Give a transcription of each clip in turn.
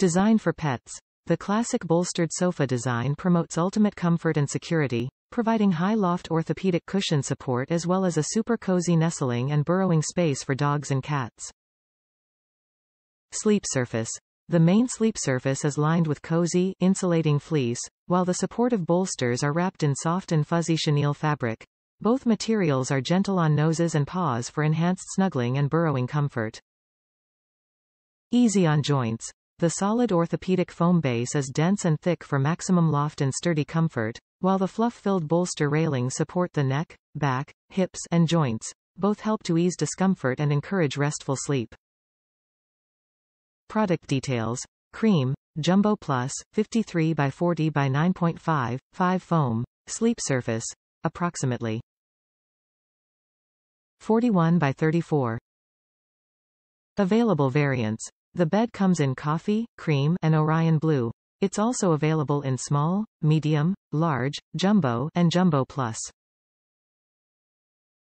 Design for pets. The classic bolstered sofa design promotes ultimate comfort and security, providing high loft orthopedic cushion support as well as a super cozy nestling and burrowing space for dogs and cats. Sleep surface. The main sleep surface is lined with cozy, insulating fleece, while the supportive bolsters are wrapped in soft and fuzzy chenille fabric. Both materials are gentle on noses and paws for enhanced snuggling and burrowing comfort. Easy on joints. The solid orthopedic foam base is dense and thick for maximum loft and sturdy comfort, while the fluff-filled bolster railings support the neck, back, hips, and joints. Both help to ease discomfort and encourage restful sleep. Product details. Cream, Jumbo Plus, 53 by 40 by 9.5, 5 foam, sleep surface, approximately 41 by 34. Available variants. The bed comes in coffee, cream, and Orion blue. It's also available in small, medium, large, jumbo, and jumbo plus.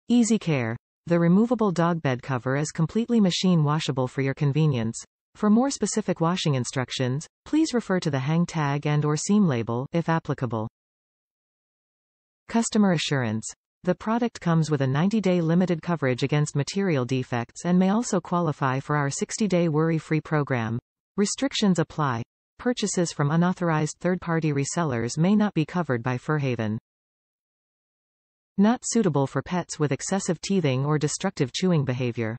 Easy care. The removable dog bed cover is completely machine washable for your convenience. For more specific washing instructions, please refer to the hang tag and or seam label, if applicable. Customer assurance. The product comes with a 90-day limited coverage against material defects and may also qualify for our 60-day worry-free program. Restrictions apply. Purchases from unauthorized third-party resellers may not be covered by Furhaven. Not suitable for pets with excessive teething or destructive chewing behavior.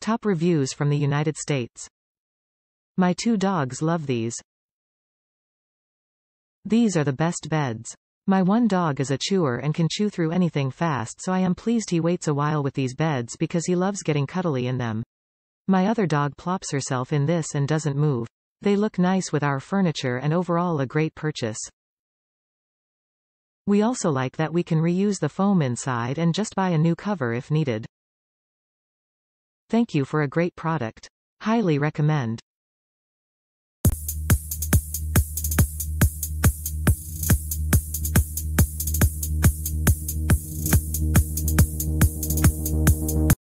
Top reviews from the United States. My two dogs love these. These are the best beds. My one dog is a chewer and can chew through anything fast so I am pleased he waits a while with these beds because he loves getting cuddly in them. My other dog plops herself in this and doesn't move. They look nice with our furniture and overall a great purchase. We also like that we can reuse the foam inside and just buy a new cover if needed. Thank you for a great product. Highly recommend.